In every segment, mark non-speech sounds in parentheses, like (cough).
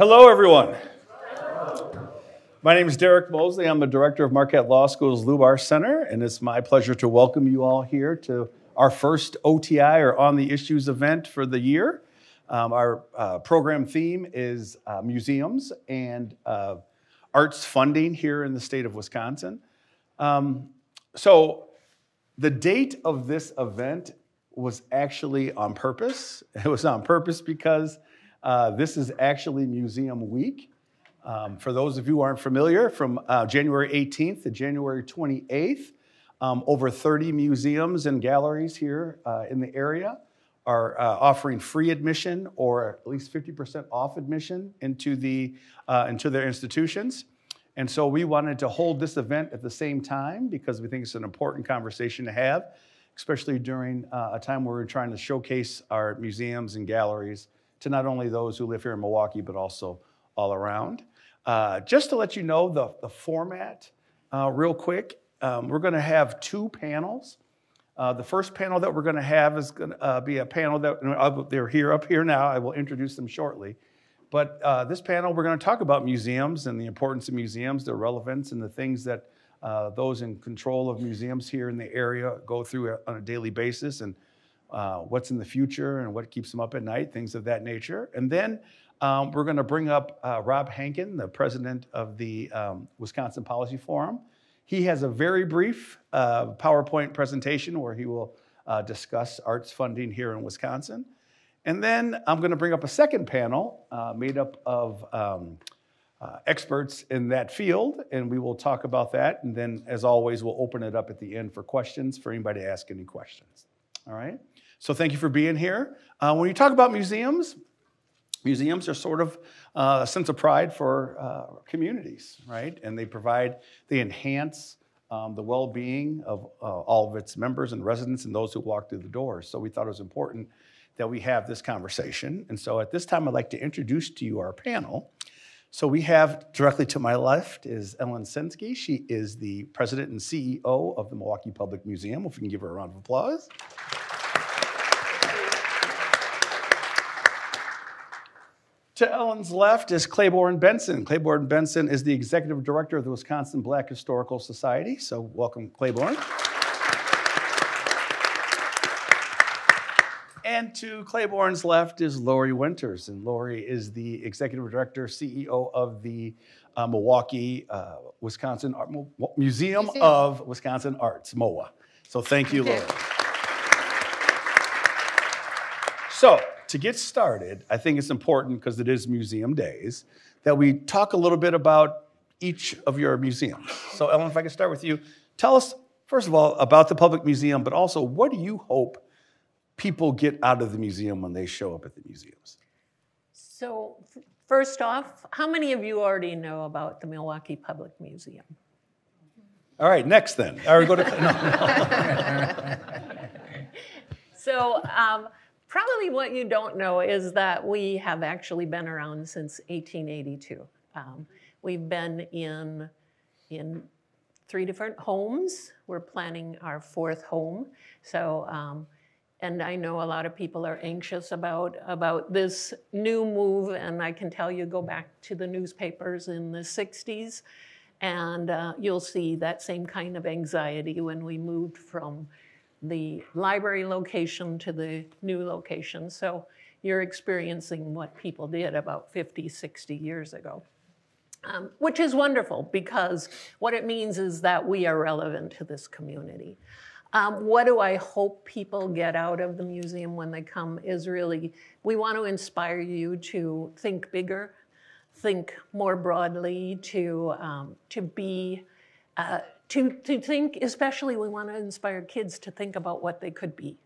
Hello, everyone. My name is Derek Mosley. I'm the director of Marquette Law School's Lubar Center, and it's my pleasure to welcome you all here to our first OTI or On the Issues event for the year. Um, our uh, program theme is uh, museums and uh, arts funding here in the state of Wisconsin. Um, so, the date of this event was actually on purpose. It was on purpose because uh, this is actually Museum Week. Um, for those of you who aren't familiar, from uh, January 18th to January 28th, um, over 30 museums and galleries here uh, in the area are uh, offering free admission or at least 50% off admission into, the, uh, into their institutions. And so we wanted to hold this event at the same time because we think it's an important conversation to have, especially during a time where we're trying to showcase our museums and galleries to not only those who live here in Milwaukee, but also all around. Uh, just to let you know the, the format uh, real quick, um, we're going to have two panels. Uh, the first panel that we're going to have is going to uh, be a panel that they're here up here now. I will introduce them shortly. But uh, this panel, we're going to talk about museums and the importance of museums, their relevance, and the things that uh, those in control of museums here in the area go through on a daily basis and what's in the future and what keeps them up at night, things of that nature. And then um, we're going to bring up uh, Rob Henken, the president of the um, Wisconsin Policy Forum. He has a very brief uh, PowerPoint presentation where he will uh, discuss arts funding here in Wisconsin. And then I'm going to bring up a second panel uh, made up of um, uh, experts in that field, and we will talk about that. And then, as always, we'll open it up at the end for questions for anybody to ask any questions. All right? So, thank you for being here. Uh, when you talk about museums, Museums are sort of uh, a sense of pride for uh, communities, right? And they provide, they enhance um, the well being of uh, all of its members and residents and those who walk through the doors. So we thought it was important that we have this conversation. And so at this time, I'd like to introduce to you our panel. So we have directly to my left is Ellen Censky. She is the president and CEO of the Milwaukee Public Museum. If we can give her a round of applause. To Ellen's left is Clayborn Benson. Clayborn Benson is the executive director of the Wisconsin Black Historical Society. So, welcome, Clayborn. And to Clayborn's left is Laurie Winters, and Laurie is the executive director, CEO of the uh, Milwaukee, uh, Wisconsin Art, Museum, Museum, of Wisconsin Arts, MOWA. So thank you, Laurie. So to get started, I think it's important because it is museum days that we talk a little bit about each of your museums. So, Ellen, if I could start with you, tell us, first of all, about the public museum, but also what do you hope people get out of the museum when they show up at the museums? So, first off, how many of you already know about the Milwaukee Public Museum? All right, next then. Or go to. (laughs) No, no. (laughs) so, um, Probably what you don't know is that we have actually been around since 1882. Um, we've been in, in three different homes. We're planning our fourth home. So, um, and I know a lot of people are anxious about, about this new move, and I can tell you go back to the newspapers in the 60s, and uh, you'll see that same kind of anxiety when we moved from the library location to the new location. So you're experiencing what people did about 50, 60 years ago. Um, which is wonderful because what it means is that we are relevant to this community. Um, what do I hope people get out of the museum when they come is really, we want to inspire you to think bigger, think more broadly, to, um, to be, uh, to, to think, especially we want to inspire kids to think about what they could be.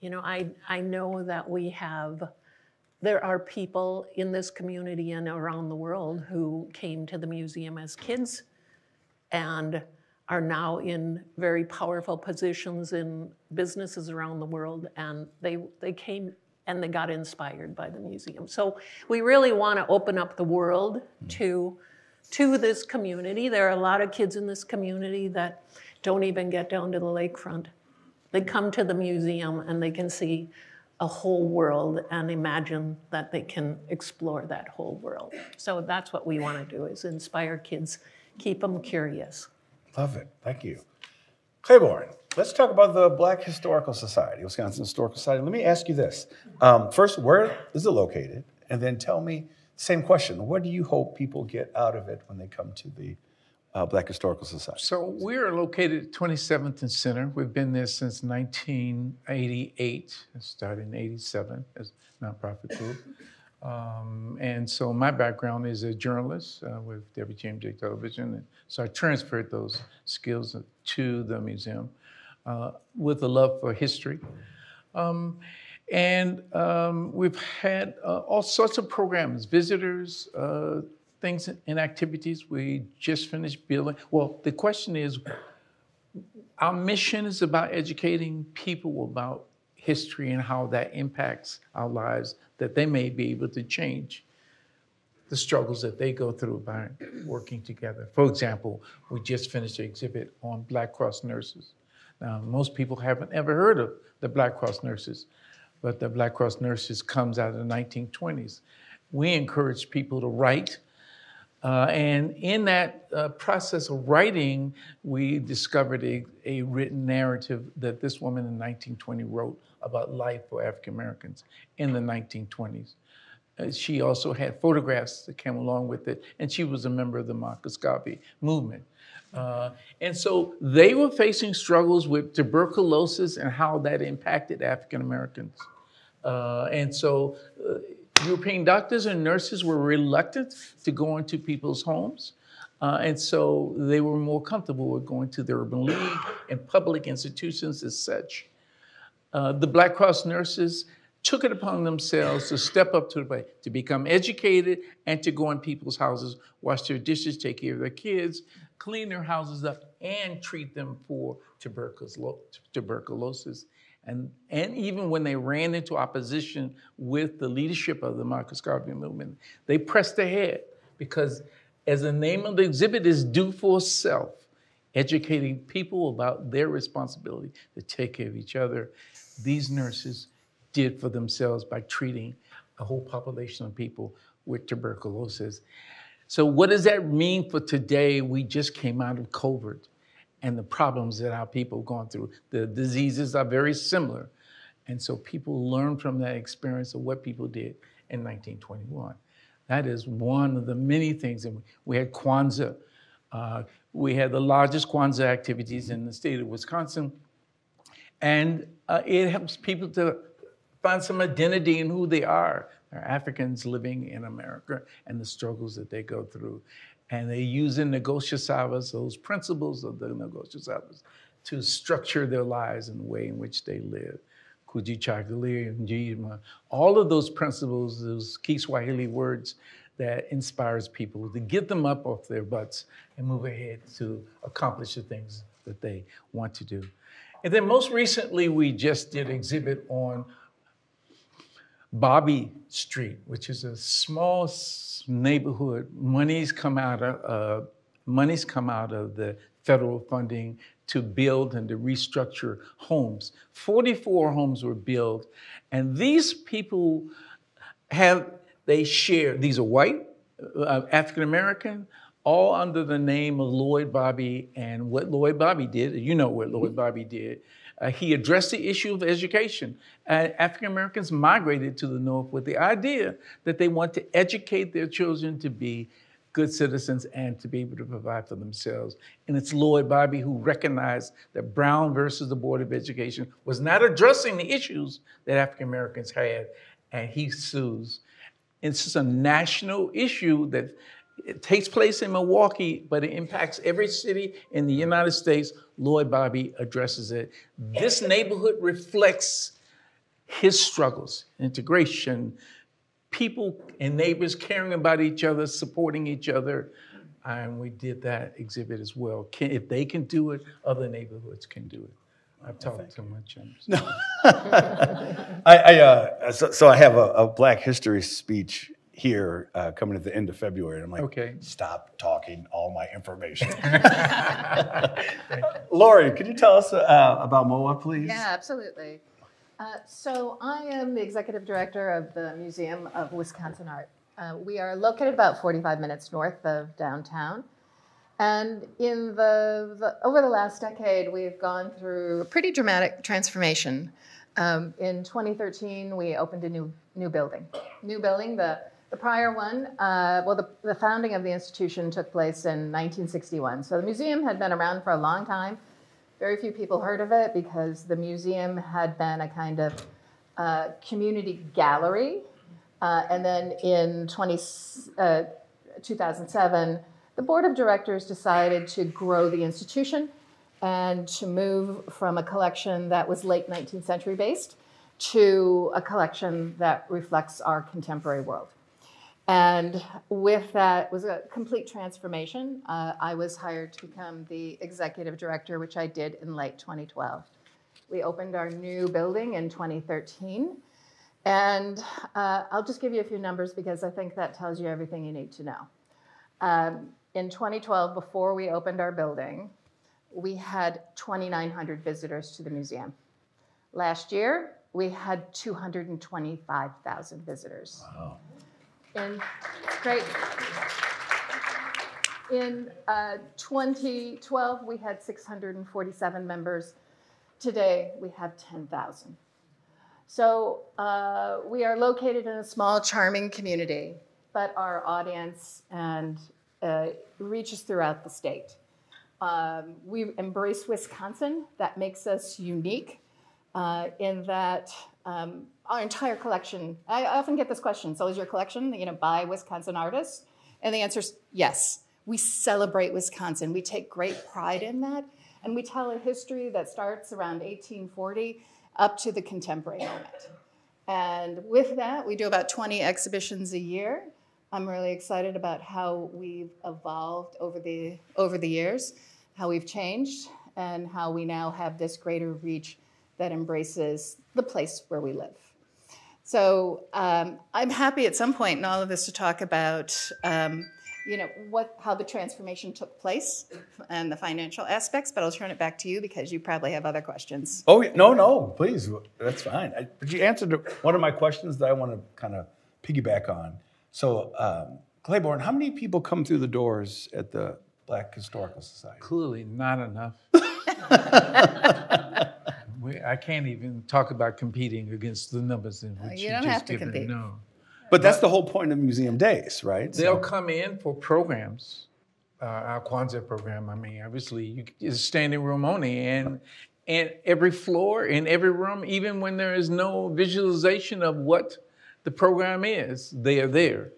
You know, I, I know that we have, there are people in this community and around the world who came to the museum as kids and are now in very powerful positions in businesses around the world and they, they came and they got inspired by the museum. So we really want to open up the world mm. to to this community. There are a lot of kids in this community that don't even get down to the lakefront. They come to the museum and they can see a whole world and imagine that they can explore that whole world. So that's what we want to do is inspire kids, keep them curious. Love it. Thank you. Clayborn, let's talk about the Black Historical Society, Wisconsin Historical Society. Let me ask you this. Um, first, where is it located? And then tell me, same question, what do you hope people get out of it when they come to the uh, Black Historical Society? So we're located at 27th and Center. We've been there since 1988. It started in 87 as a nonprofit group. (laughs) Um, and so my background is a journalist uh, with WTMJ Television. And so I transferred those skills to the museum uh, with a love for history. Um, and um, we've had uh, all sorts of programs, visitors, uh, things and activities. We just finished building. Well, the question is our mission is about educating people about history and how that impacts our lives, that they may be able to change the struggles that they go through by working together. For example, we just finished an exhibit on Black Cross nurses. Now, most people haven't ever heard of the Black Cross nurses, but the Black Cross nurses comes out of the 1920s. We encourage people to write uh, and in that uh, process of writing, we discovered a, a, written narrative that this woman in 1920 wrote about life for African Americans in the 1920s. Uh, she also had photographs that came along with it, and she was a member of the Garvey movement. Uh, and so they were facing struggles with tuberculosis and how that impacted African Americans. Uh, and so uh, European doctors and nurses were reluctant to go into people's homes. Uh, and so they were more comfortable with going to the Urban League and public institutions as such. Uh, the Black Cross nurses took it upon themselves to step up to the plate, to become educated and to go in people's houses, wash their dishes, take care of their kids, clean their houses up, and treat them for tuberculosis. And, and even when they ran into opposition with the leadership of the Marcus Garvey movement, they pressed ahead because, as the name of the exhibit is Do for Self, educating people about their responsibility to take care of each other, these nurses did for themselves by treating a whole population of people with tuberculosis. So, what does that mean for today? We just came out of COVID and the problems that our people have gone through. The diseases are very similar. And so people learn from that experience of what people did in 1921. That is one of the many things. And we had Kwanzaa. Uh, we had the largest Kwanzaa activities in the state of Wisconsin. And uh, it helps people to find some identity in who they are. They're Africans living in America and the struggles that they go through and they use in negotia those principles of the negotia to structure their lives in the way in which they live. Kujichagulia and Jima, all of those principles, those Kiswahili words that inspires people to get them up off their butts and move ahead to accomplish the things that they want to do. And then most recently, we just did exhibit on Barbee Street, which is a small neighborhood. Money's come out of uh, money's come out of the federal funding to build and to restructure homes. 44 homes were built, and these people have they share. These are white, uh, African American, all under the name of Lloyd Barbee. And what Lloyd Barbee did, you know what Lloyd Barbee did. Uh, he addressed the issue of education. Uh, African Americans migrated to the North with the idea that they want to educate their children to be good citizens and to be able to provide for themselves. And it's Lloyd Barbee who recognized that Brown versus the Board of Education was not addressing the issues that African Americans had, and he sues. It's just a national issue that it takes place in Milwaukee, but it impacts every city in the United States. Lloyd Barbee addresses it. This neighborhood reflects his struggles, integration, people and neighbors caring about each other, supporting each other. And we did that exhibit as well. Can, if they can do it, other neighborhoods can do it. I've talked too much. No. (laughs) I, I uh, so, so, I have a, a Black History speech here uh, coming at the end of February. I'm like, okay. stop talking all my information. (laughs) Laurie, could you tell us uh, about MOWA, please? Yeah, absolutely. Uh, so I am the executive director of the Museum of Wisconsin Art. Uh, we are located about 45 minutes north of downtown. And in the, the, over the last decade, we've gone through a pretty dramatic transformation. Um, in 2013, we opened a new new building. New building. The the prior one, uh, well, the, the founding of the institution took place in 1961. So the museum had been around for a long time. Very few people heard of it because the museum had been a kind of uh, community gallery. Uh, and then in 20, uh, 2007, the board of directors decided to grow the institution and to move from a collection that was late 19th century based to a collection that reflects our contemporary world. And with that was a complete transformation. Uh, I was hired to become the executive director, which I did in late 2012. We opened our new building in 2013. And uh, I'll just give you a few numbers because I think that tells you everything you need to know. Um, in 2012, before we opened our building, we had 2,900 visitors to the museum. Last year, we had 225,000 visitors. Wow. In, great. In uh, 2012, we had 647 members. Today, we have 10,000. So uh, we are located in a small, charming community, but our audience and uh, reaches throughout the state. Um, we embrace Wisconsin. That makes us unique uh, in that um, our entire collection. I often get this question: "So is your collection, you know, by Wisconsin artists?" And the answer is yes. We celebrate Wisconsin. We take great pride in that, and we tell a history that starts around 1840 up to the contemporary moment. And with that, we do about 20 exhibitions a year. I'm really excited about how we've evolved over the over the years, how we've changed, and how we now have this greater reach that embraces the place where we live. So um, I'm happy at some point in all of this to talk about, um, you know, what how the transformation took place and the financial aspects. But I'll turn it back to you because you probably have other questions. Oh no, no, please, that's fine. I, but you answered one of my questions that I want to kind of piggyback on. So, um, Clayborn, how many people come through the doors at the Black Historical Society? Clearly, not enough. (laughs) (laughs) we, I can't even talk about competing against the numbers in which you you, don't just have to given. compete. No, But that's the whole point of museum days, right? they'll So- come in for programs. Uh, our Kwanzaa program. I mean, obviously, you, it's standing room only, and and every floor in every room, even when there is no visualization of what the program is, they are there.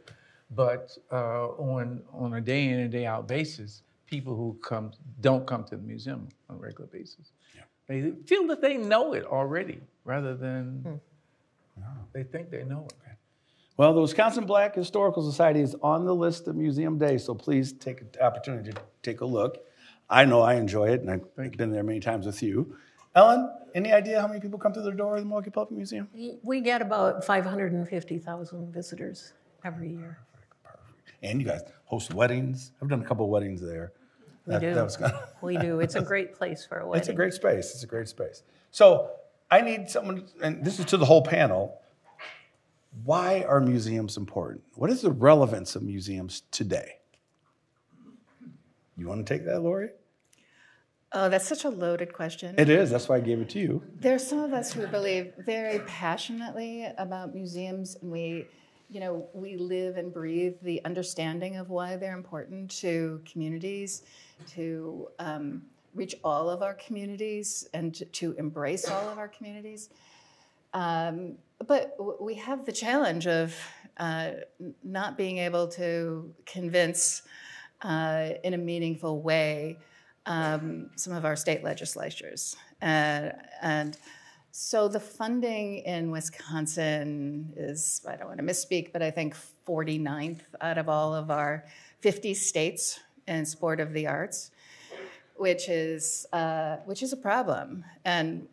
But uh, on on a day in and day out basis, people who come don't come to the museum on a regular basis. They feel that they know it already, rather than hmm. they think they know it. Well, the Wisconsin Black Historical Society is on the list of museum days, so please take the opportunity to take a look. I know I enjoy it, and I've been there many times with you. Ellen, any idea how many people come through the door of the Milwaukee Public Museum? We get about 550,000 visitors every year. Perfect, perfect. And you guys host weddings. I've done a couple of weddings there. We That- do. that was kind of- (laughs) We do. It's a great place for a wedding. It's a great space. It's a great space. So I need someone, and this is to the whole panel. Why are museums important? What is the relevance of museums today? You want to take that, Laurie? Oh, that's such a loaded question. It is. That's why I gave it to you. There are some of us who believe very passionately about museums, and we, you know, we live and breathe the understanding of why they're important to communities, to um, reach all of our communities, and to, embrace all of our communities. Um, but we have the challenge of uh, not being able to convince uh, in a meaningful way um, some of our state legislatures. Uh, and so the funding in Wisconsin is, I don't want to misspeak, but I think 49th out of all of our 50 states in sport of the arts, which is, uh, which is a problem. And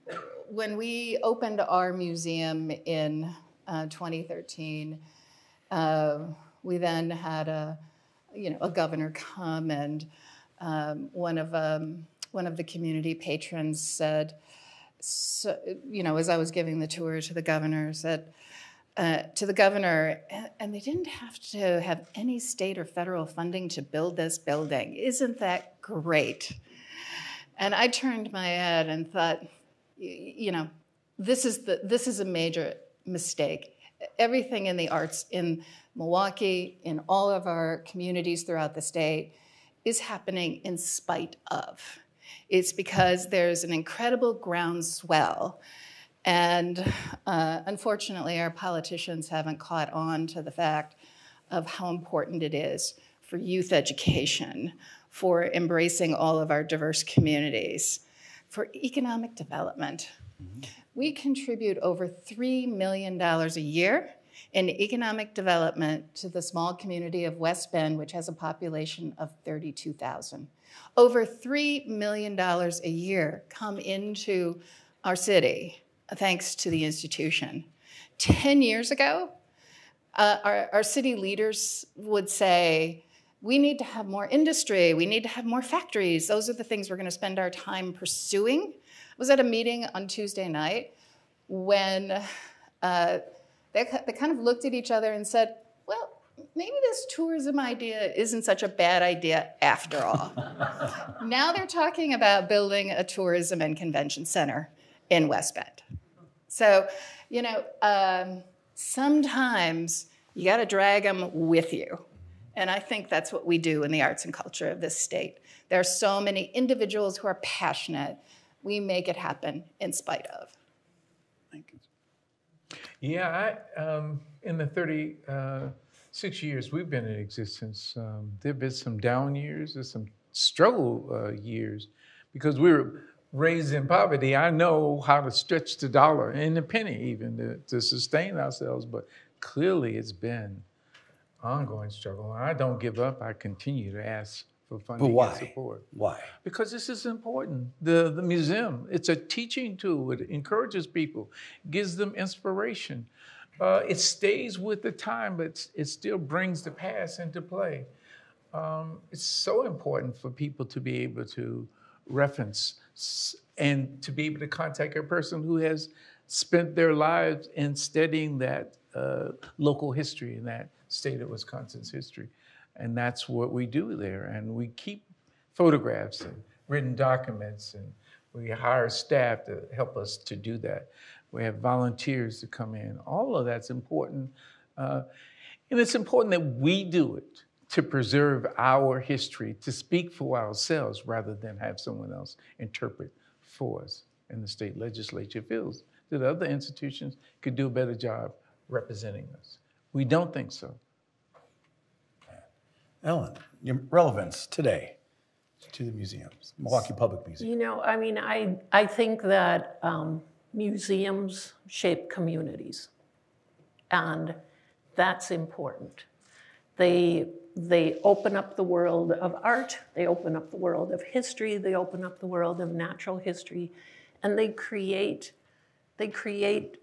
when we opened our museum in uh, 2013, uh, we then had a, you know, a governor come and um, one of um, one of the community patrons said, so, you know, as I was giving the tour to the governor, said uh, to the governor, and they didn't have to have any state or federal funding to build this building. Isn't that great? And I turned my head and thought, you know, this is the this is a major mistake. Everything in the arts in Milwaukee, in all of our communities throughout the state, is happening in spite of. It's because there's an incredible groundswell. And uh, unfortunately, our politicians haven't caught on to the fact of how important it is for youth education, for embracing all of our diverse communities, for economic development. Mm-hmm. We contribute over $3 million a year in economic development to the small community of West Bend, which has a population of 32,000. Over $3 million a year come into our city thanks to the institution. 10 years ago, uh, our, our city leaders would say, we need to have more industry, we need to have more factories. Those are the things we're going to spend our time pursuing. I was at a meeting on Tuesday night when uh, they, they kind of looked at each other and said, well, maybe this tourism idea isn't such a bad idea after all. (laughs) now they're talking about building a tourism and convention center in West Bend. So, you know, um, sometimes you got to drag them with you. And I think that's what we do in the arts and culture of this state. There are so many individuals who are passionate. We make it happen in spite of. Yeah, I, um, in the 36 uh, years we've been in existence, um, there have been some down years, there's some struggle uh, years because we were raised in poverty. I know how to stretch the dollar and the penny even to, to sustain ourselves, but clearly it's been ongoing struggle. I don't give up. I continue to ask for funding but why? and support. Why? Because this is important. The, the museum, it's a teaching tool. It encourages people, gives them inspiration. Uh, it stays with the time, but it still brings the past into play. Um, it's so important for people to be able to reference and to be able to contact a person who has spent their lives in studying that uh, local history and that state of Wisconsin's history. And that's what we do there. And we keep photographs and written documents, and we hire staff to help us to do that. We have volunteers to come in. All of that's important. Uh, and it's important that we do it to preserve our history, to speak for ourselves rather than have someone else interpret for us. And the state legislature feels that other institutions could do a better job representing us. We don't think so. Ellen, your relevance today to the museums, Milwaukee Public Museum. You know, I mean, I, I think that um, museums shape communities, and that's important. They, they open up the world of art, they open up the world of history, they open up the world of natural history, and they create, they create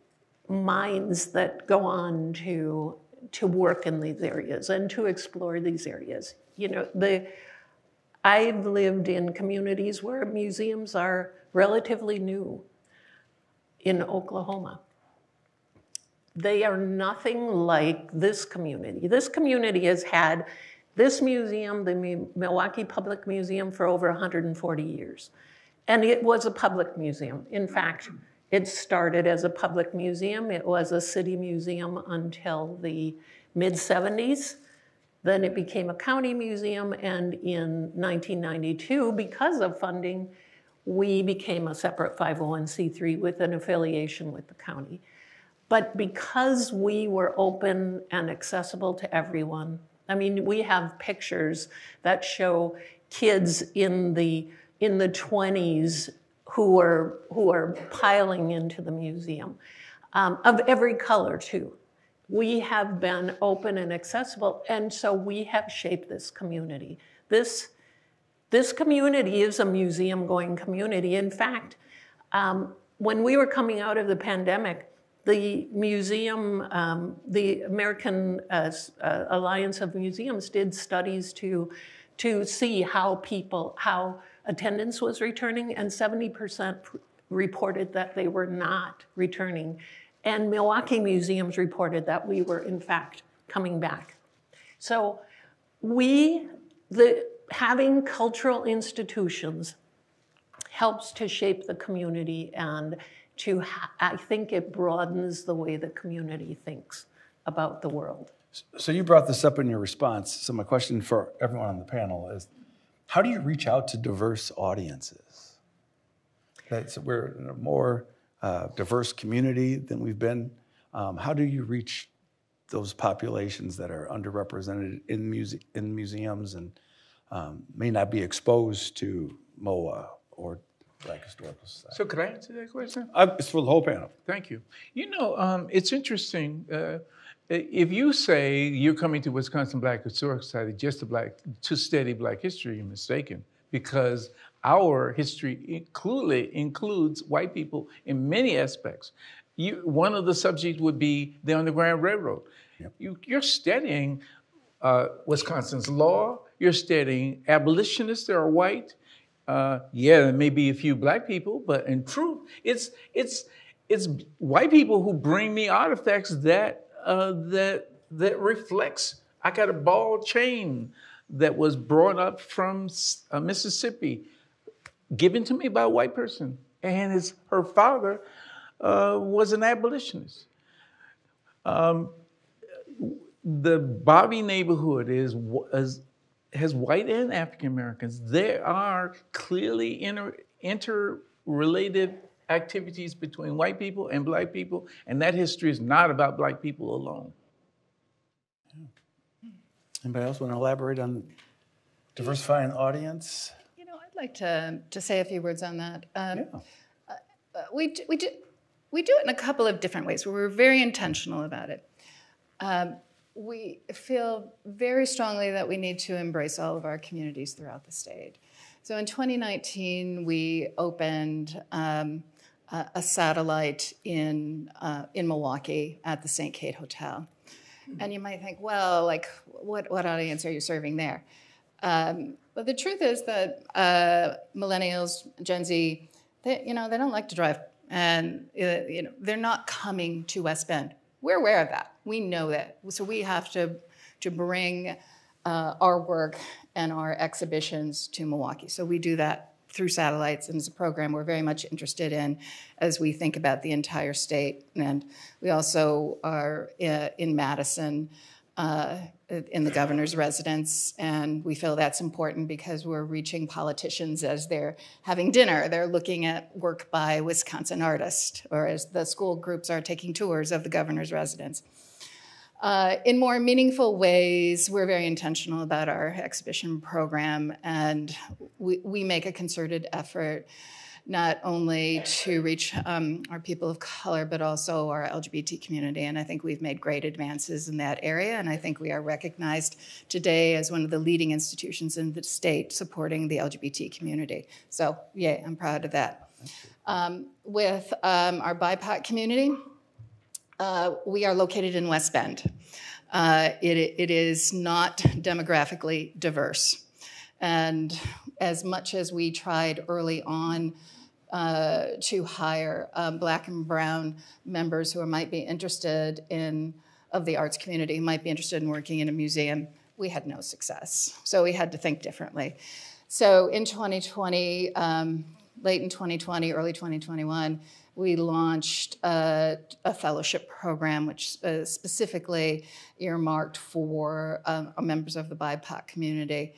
minds that go on to to work in these areas and to explore these areas. You know, the I've lived in communities where museums are relatively new in Oklahoma. They are nothing like this community. This community has had this museum, the Milwaukee Public Museum, for over 140 years. And it was a public museum. In fact, it started as a public museum. It was a city museum until the mid 70s. Then it became a county museum, and in 1992, because of funding, we became a separate 501c3 with an affiliation with the county. But because we were open and accessible to everyone, I mean, we have pictures that show kids in the in the 20s who are, who are piling into the museum, um, of every color too. We have been open and accessible, and so we have shaped this community. This, this community is a museum going community. In fact, um, when we were coming out of the pandemic, the museum, um, the American uh, uh, Alliance of Museums did studies to, to see how people, how attendance was returning, and 70% reported that they were not returning. And Milwaukee museums reported that we were, in fact, coming back. So we, the, having cultural institutions helps to shape the community and to, I think it broadens the way the community thinks about the world. So you brought this up in your response. So my question for everyone on the panel is, how do you reach out to diverse audiences? That's, we're in a more uh, diverse community than we've been. Um, how do you reach those populations that are underrepresented in, muse- in museums and um, may not be exposed to MOWA or Black Historical Society? So could I answer that question? Uh, it's for the whole panel. Thank you. You know, um, it's interesting. Uh, if you say you're coming to Wisconsin Black Historical Society just to, black, to study Black history, you're mistaken because our history clearly includes white people in many aspects. You, one of the subjects would be the Underground Railroad. Yep. You, are studying uh, Wisconsin's law, you're studying abolitionists that are white. Uh, yeah, there may be a few black people, but in truth, it's, it's, it's white people who bring me artifacts that, uh, that, that reflects. I got a ball chain that was brought up from uh, Mississippi given to me by a white person. And his, her father uh, was an abolitionist. Um, the Barbee neighborhood is, is, has white and African Americans. There are clearly inter, interrelated activities between white people and black people, and that history is not about black people alone. Anybody else want to elaborate on diversifying audience? You know, I'd like to, to say a few words on that. Um, yeah. uh, we, we, do, we do it in a couple of different ways we're very intentional about it. Um, we feel very strongly that we need to embrace all of our communities throughout the state. So in 2019, we opened um, a, a, satellite in, uh, in Milwaukee at the St. Kate Hotel. And you might think, well, like, what, what audience are you serving there? Um, but the truth is that uh, millennials, Gen Z, they, you know, they don't like to drive, and uh, you know, they're not coming to West Bend. We're aware of that. We know that. So we have to to bring uh, our work and our exhibitions to Milwaukee. So we do that through satellites, and it's a program we're very much interested in as we think about the entire state. And we also are uh, in Madison uh, in the governor's residence, and we feel that's important because we're reaching politicians as they're having dinner. They're looking at work by Wisconsin artists, or as the school groups are taking tours of the governor's residence. Uh, in more meaningful ways, we're very intentional about our exhibition program, and we, we make a concerted effort not only to reach um, our people of color, but also our LGBT community. And I think we've made great advances in that area. And I think we are recognized today as one of the leading institutions in the state supporting the LGBT community. So, yay, I'm proud of that. Um, with um, our BIPOC community, uh, we are located in West Bend. Uh, it, it is not demographically diverse. And as much as we tried early on uh, to hire um, black and brown members who might be interested in of the arts community might be interested in working in a museum we had no success so we had to think differently so in 2020 um, late in 2020 early 2021 we launched a, a fellowship program which is specifically earmarked for um, members of the bipoc community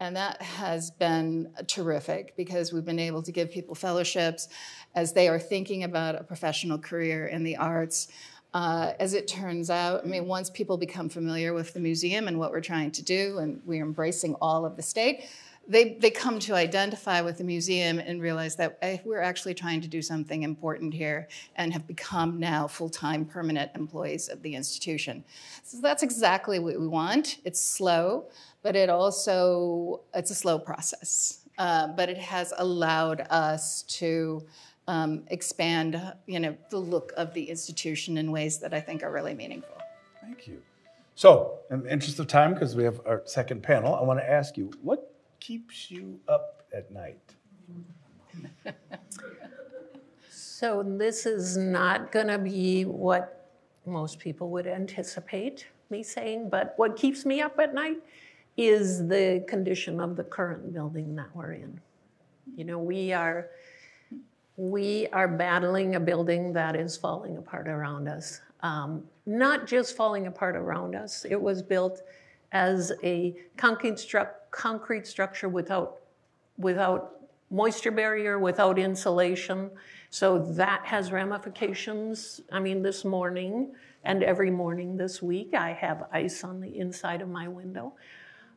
and that has been terrific because we've been able to give people fellowships as they are thinking about a professional career in the arts. Uh, as it turns out, I mean, once people become familiar with the museum and what we're trying to do, and we're embracing all of the state, they, they come to identify with the museum and realize that hey, we're actually trying to do something important here and have become now full time permanent employees of the institution. So that's exactly what we want. It's slow, but it also, it's a slow process. Uh, but it has allowed us to um, expand, you know, the look of the institution in ways that I think are really meaningful. Thank you. So, in the interest of time, because we have our second panel, I want to ask you, what keeps you up at night? So this is not going to be what most people would anticipate me saying, but what keeps me up at night is the condition of the current building that we're in. You know, we are we are battling a building that is falling apart around us. Um, not just falling apart around us. It was built as a concrete, stru- concrete structure without without moisture barrier, without insulation. So that has ramifications. I mean, this morning and every morning this week, I have ice on the inside of my window.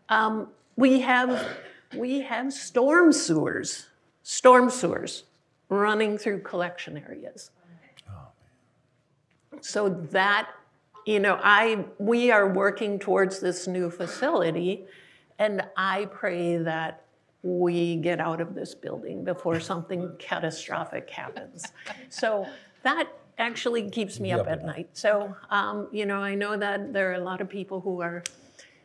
Um, we have we have storm sewers, storm sewers running through collection areas. So that, you know, I we are working towards this new facility, and I pray that we get out of this building before something catastrophic happens. So that actually keeps me up at night. So, um, you know, I know that there are a lot of people who are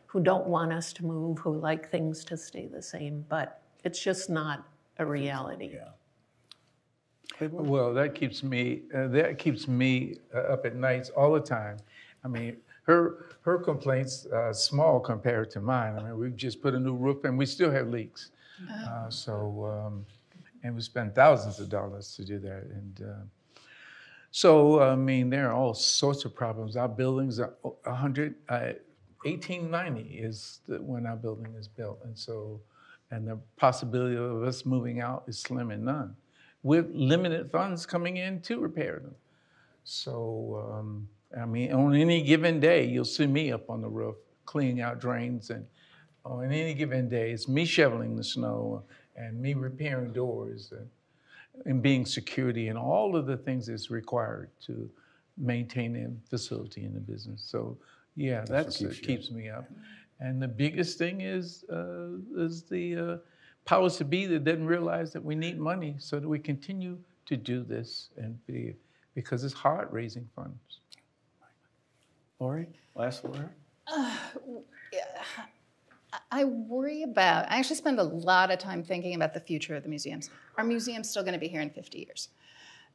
who don't want us to move, who like things to stay the same, but it's just not a reality. Yeah. Well, that keeps me, uh, that keeps me uh, up at nights all the time. I mean, her, her complaints are small compared to mine. I mean, we've just put a new roof and we still have leaks. Uh, so, um, and we spend thousands of dollars to do that. And uh, so, I mean, there are all sorts of problems. Our buildings are 100, uh, 1890 is the, when our building is built. And so, and the possibility of us moving out is slim and none with limited funds coming in to repair them. So, um, I mean, on any given day, you'll see me up on the roof cleaning out drains, and on any given day, it's me shoveling the snow and me repairing doors and, and being security and all of the things that's required to maintain the facility and the business. So, yeah, that's, what keeps, me up. And the biggest thing is uh, is the uh, powers to be that didn't realize that we need money so that we continue to do this and be because it's hard raising funds. Laurie, last word. I worry about, I actually spend a lot of time thinking about the future of the museums. Are museums still going to be here in 50 years?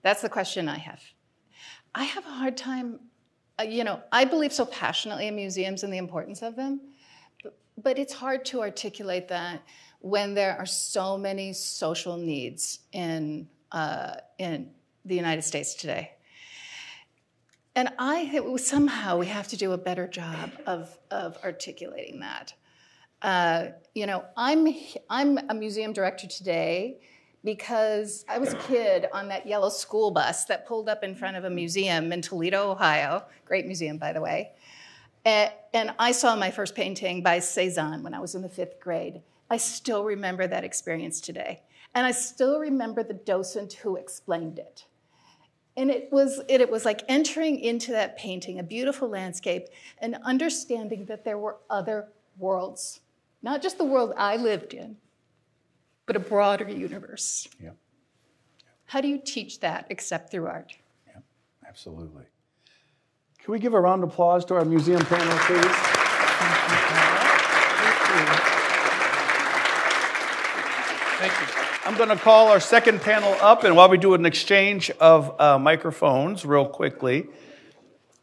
That's the question I have. I have a hard time, uh, you know, I believe so passionately in museums and the importance of them, but, but it's hard to articulate that when there are so many social needs in, uh, in the United States today. And I somehow we have to do a better job of, of articulating that. Uh, you know, I'm, I'm a museum director today because I was a kid on that yellow school bus that pulled up in front of a museum in Toledo, Ohio. Great museum, by the way. And, and I saw my first painting by Cezanne when I was in the fifth grade. I still remember that experience today. And I still remember the docent who explained it. And it was, it, it was like entering into that painting, a beautiful landscape, and understanding that there were other worlds, not just the world I lived in, but a broader universe. Yeah. How do you teach that except through art? Yeah, absolutely. Can we give a round of applause to our museum panel, please? Thank you. I'm going to call our second panel up, and while we do an exchange of uh, microphones, real quickly,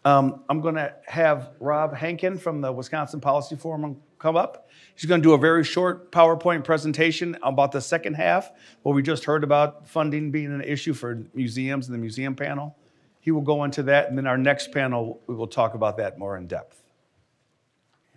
um, I'm going to have Rob Henken from the Wisconsin Policy Forum come up. He's going to do a very short PowerPoint presentation about the second half, what we just heard about funding being an issue for museums and the museum panel. He will go into that, and then our next panel, we will talk about that more in depth.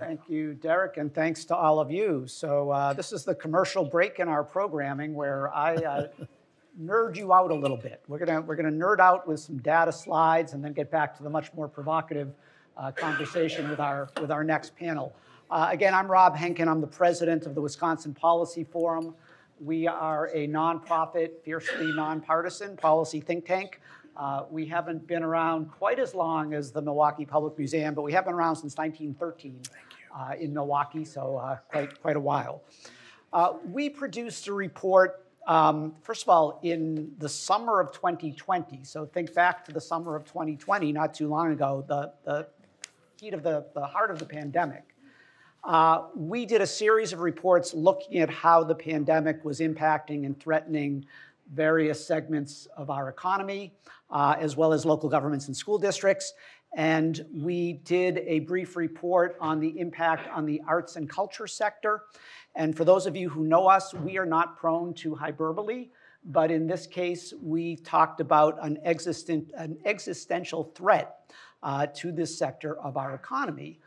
Thank you, Derek, and thanks to all of you. So uh, (laughs) this is the commercial break in our programming where I uh, (laughs) nerd you out a little bit. We're gonna we're gonna nerd out with some data slides and then get back to the much more provocative uh, conversation with our with our next panel. Uh, again, I'm Rob Henken. I'm the president of the Wisconsin Policy Forum. We are a nonprofit, fiercely nonpartisan policy think tank. Uh, we haven't been around quite as long as the Milwaukee Public Museum, but we have been around since 1913 uh, in Milwaukee, so uh, quite, quite a while. Uh, we produced a report, um, first of all, in the summer of 2020. So think back to the summer of 2020, not too long ago, the, the heat of the, the heart of the pandemic. Uh, we did a series of reports looking at how the pandemic was impacting and threatening various segments of our economy, uh, as well as local governments and school districts. And we did a brief report on the impact on the arts and culture sector. And for those of you who know us, we are not prone to hyperbole, but in this case, we talked about an, existent, an existential threat uh, to this sector of our economy.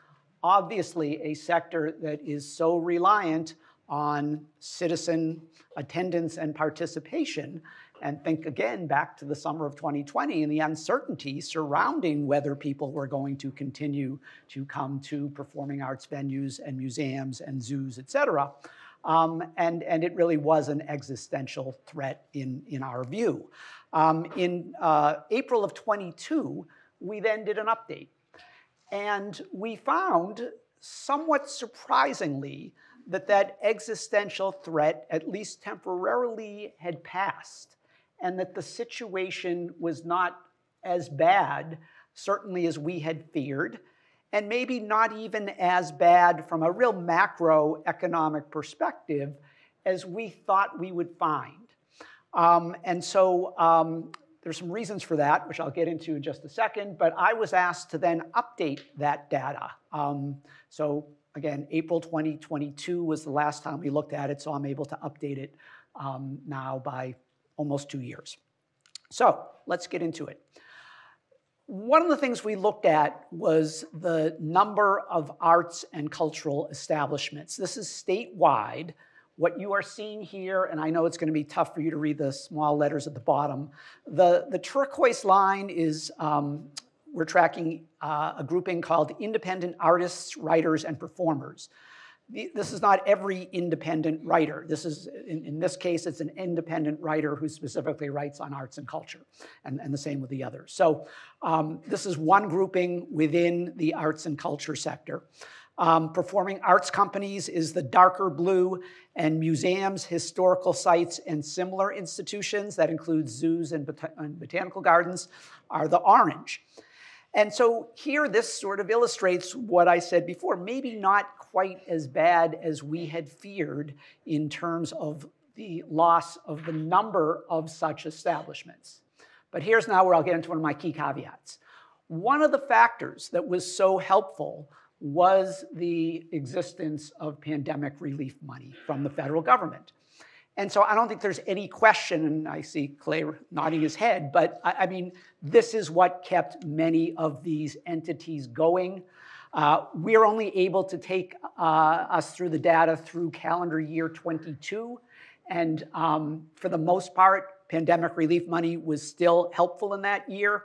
Obviously, a sector that is so reliant on citizen attendance and participation and think again back to the summer of 2020 and the uncertainty surrounding whether people were going to continue to come to performing arts venues and museums and zoos, et cetera. Um, and, and it really was an existential threat in, in our view. Um, in uh, April of 22, we then did an update. And we found, somewhat surprisingly, that that existential threat, at least temporarily, had passed and that the situation was not as bad, certainly as we had feared, and maybe not even as bad from a real macroeconomic perspective as we thought we would find. Um, and so um, there's some reasons for that, which I'll get into in just a second, but I was asked to then update that data. Um, so again, April 2022 was the last time we looked at it, so I'm able to update it um, now by almost two years. So let's get into it. One of the things we looked at was the number of arts and cultural establishments. This is statewide. What you are seeing here, and I know it's going to be tough for you to read the small letters at the bottom, the, the turquoise line is um, we're tracking uh, a grouping called Independent Artists, Writers, and Performers this is not every independent writer. This is, in, in, this case, it's an independent writer who specifically writes on arts and culture, and, and the same with the others. So um, this is one grouping within the arts and culture sector. Um, performing arts companies is the darker blue, and museums, historical sites, and similar institutions, that includes zoos and, bot and botanical gardens, are the orange. And so here, this sort of illustrates what I said before, maybe not quite as bad as we had feared in terms of the loss of the number of such establishments. But here's now where I'll get into one of my key caveats. One of the factors that was so helpful was the existence of pandemic relief money from the federal government. And so I don't think there's any question, and I see Clay nodding his head, but I, I mean, this is what kept many of these entities going. Uh, we are only able to take uh, us through the data through calendar year 22. And um, for the most part, pandemic relief money was still helpful in that year.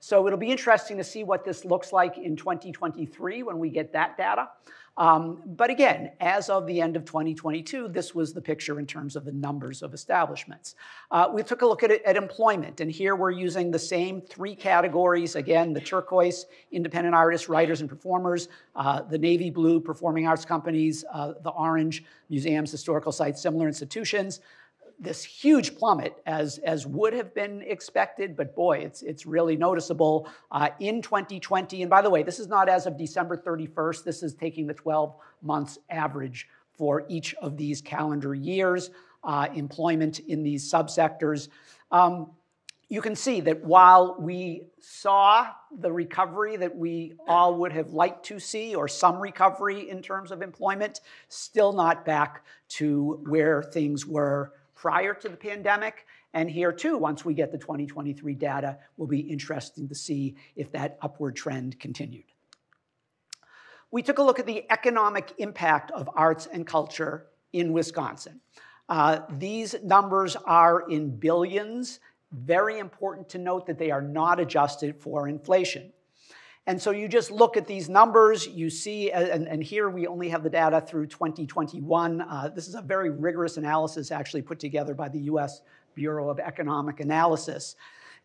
So it'll be interesting to see what this looks like in 2023 when we get that data. Um, but again, as of the end of 2022, this was the picture in terms of the numbers of establishments. Uh, we took a look at, it, at employment, and here we're using the same three categories. Again, the turquoise, independent artists, writers, and performers, uh, the navy blue, performing arts companies, uh, the orange, museums, historical sites, similar institutions this huge plummet as, as would have been expected, but boy, it's, it's really noticeable uh, in 2020. And by the way, this is not as of December 31st, this is taking the 12 months average for each of these calendar years, uh, employment in these subsectors. Um, you can see that while we saw the recovery that we all would have liked to see, or some recovery in terms of employment, still not back to where things were prior to the pandemic. And here too, once we get the 2023 data, will be interesting to see if that upward trend continued. We took a look at the economic impact of arts and culture in Wisconsin. Uh, these numbers are in billions. Very important to note that they are not adjusted for inflation. And so you just look at these numbers, you see, and, and here we only have the data through 2021. Uh, this is a very rigorous analysis actually put together by the US Bureau of Economic Analysis.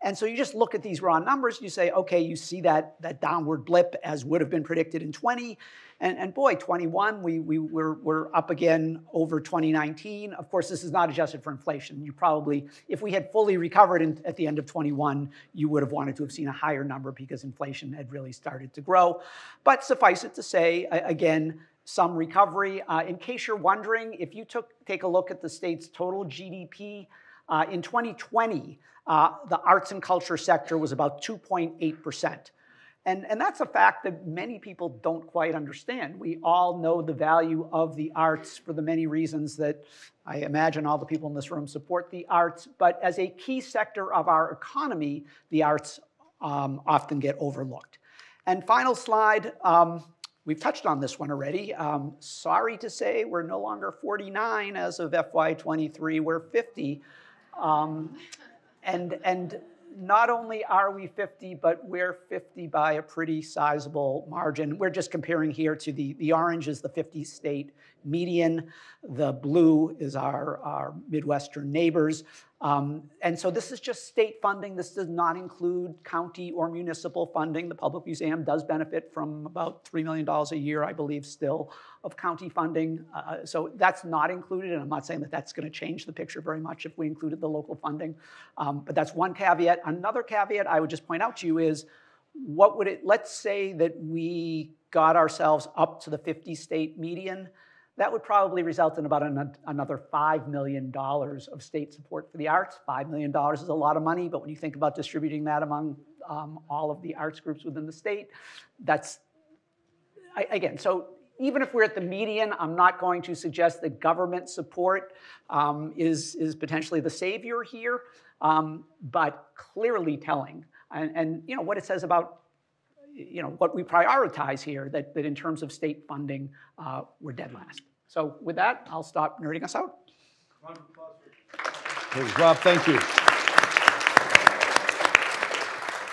And so you just look at these raw numbers, and you say, okay, you see that, that downward blip as would have been predicted in 20. And, and boy, 21, we, we, we're, we're up again over 2019. Of course, this is not adjusted for inflation. You probably, if we had fully recovered in, at the end of 21, you would have wanted to have seen a higher number because inflation had really started to grow. But suffice it to say, again, some recovery. Uh, in case you're wondering, if you took, take a look at the state's total GDP Uh, in 2020, uh, the arts and culture sector was about 2.8%. And, and that's a fact that many people don't quite understand. We all know the value of the arts for the many reasons that I imagine all the people in this room support the arts. But as a key sector of our economy, the arts um, often get overlooked. And final slide, um, we've touched on this one already. Um, sorry to say, we're no longer 49 as of FY23, we're 50. Um, and, and not only are we 50, but we're 50 by a pretty sizable margin. We're just comparing here to the, the orange is the 50 state median, the blue is our, our Midwestern neighbors. Um, and so this is just state funding. This does not include county or municipal funding. The Public Museum does benefit from about $3 million a year, I believe, still of county funding. Uh, so that's not included, and I'm not saying that that's going to change the picture very much if we included the local funding. Um, but that's one caveat. Another caveat I would just point out to you is what would it, let's say that we got ourselves up to the 50 state median that would probably result in about an, another $5 million of state support for the arts. $5 million is a lot of money, but when you think about distributing that among um, all of the arts groups within the state, that's, I, again, so even if we're at the median, I'm not going to suggest that government support um, is, is potentially the savior here, um, but clearly telling. And, and, you know, what it says about you know, what we prioritize here, that, that in terms of state funding, uh, we're dead last. So with that, I'll stop nerding us out. Rob, thank you.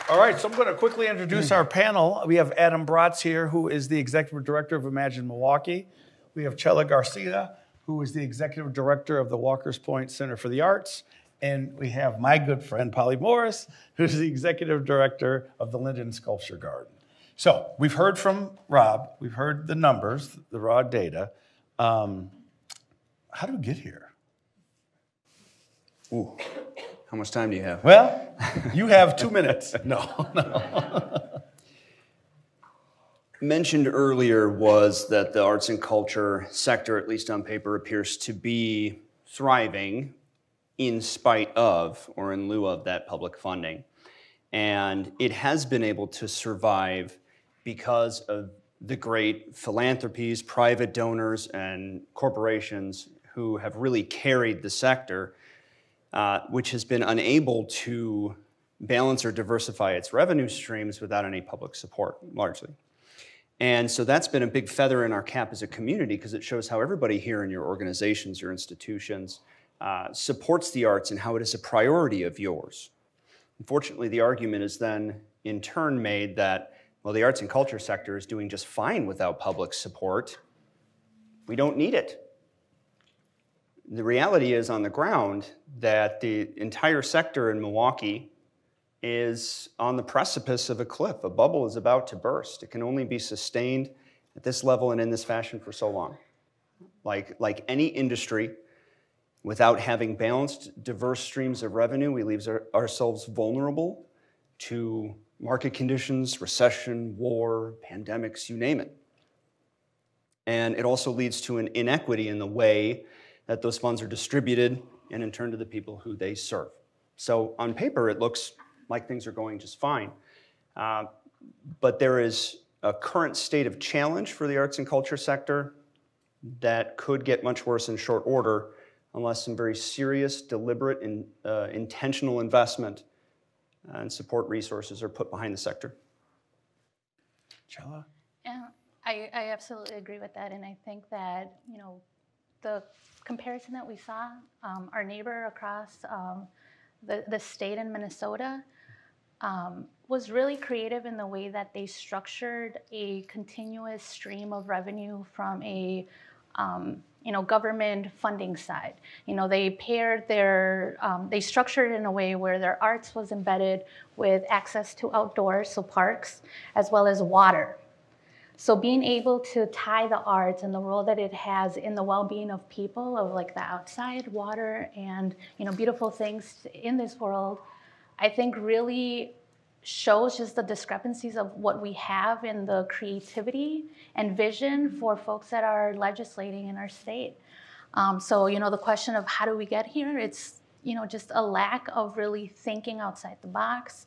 All right, so I'm going to quickly introduce our panel. We have Adam Braatz here, who is the executive director of Imagine Milwaukee. We have Chela Garcia, who is the executive director of the Walker's Point Center for the Arts. And we have my good friend Polly Morris, who's the executive director of the Lynden Sculpture Garden. So we've heard from Rob, we've heard the numbers, the raw data. Um, how do we get here? Ooh, how much time do you have? Well, you have two minutes. (laughs) No, no. Mentioned earlier was that the arts and culture sector, at least on paper, appears to be thriving in spite of or in lieu of that public funding. And it has been able to survive because of the great philanthropies, private donors, and corporations who have really carried the sector, uh, which has been unable to balance or diversify its revenue streams without any public support, largely. And so that's been a big feather in our cap as a community because it shows how everybody here in your organizations, your institutions, uh, supports the arts and how it is a priority of yours. Unfortunately, the argument is then in turn made that, well, the arts and culture sector is doing just fine without public support. We don't need it. The reality is on the ground that the entire sector in Milwaukee is on the precipice of a cliff. A bubble is about to burst. It can only be sustained at this level and in this fashion for so long. Like, like any industry, Without having balanced, diverse streams of revenue, we leave our, ourselves vulnerable to market conditions, recession, war, pandemics, you name it. And it also leads to an inequity in the way that those funds are distributed and in turn to the people who they serve. So on paper, it looks like things are going just fine. Uh, but there is a current state of challenge for the arts and culture sector that could get much worse in short order unless some very serious, deliberate, and uh, intentional investment and support resources are put behind the sector. Chela? Yeah, I, I absolutely agree with that. And I think that, you know, the comparison that we saw, um, our neighbor across um, the, the state in Minnesota um, was really creative in the way that they structured a continuous stream of revenue from a um, you know, government funding side. You know, they paired their, um, they structured in a way where their arts was embedded with access to outdoors, so parks, as well as water. So being able to tie the arts and the role that it has in the well-being of people, of like the outside, water, and you know, beautiful things in this world, I think really shows just the discrepancies of what we have in the creativity and vision for folks that are legislating in our state. Um, so, you know, the question of how do we get here, it's you know, just a lack of really thinking outside the box.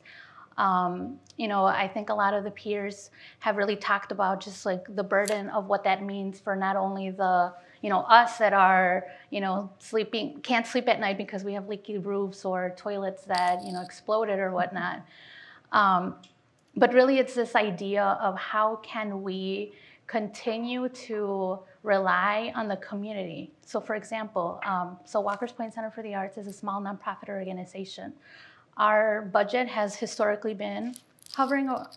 Um, you know, I think a lot of the peers have really talked about just like the burden of what that means for not only the, you know, us that are, you know, sleeping, can't sleep at night because we have leaky roofs or toilets that, you know, exploded or whatnot. Um, but really it's this idea of how can we continue to rely on the community. So for example, um, so Walker's Point Center for the Arts is a small nonprofit organization. Our budget has historically been hovering a,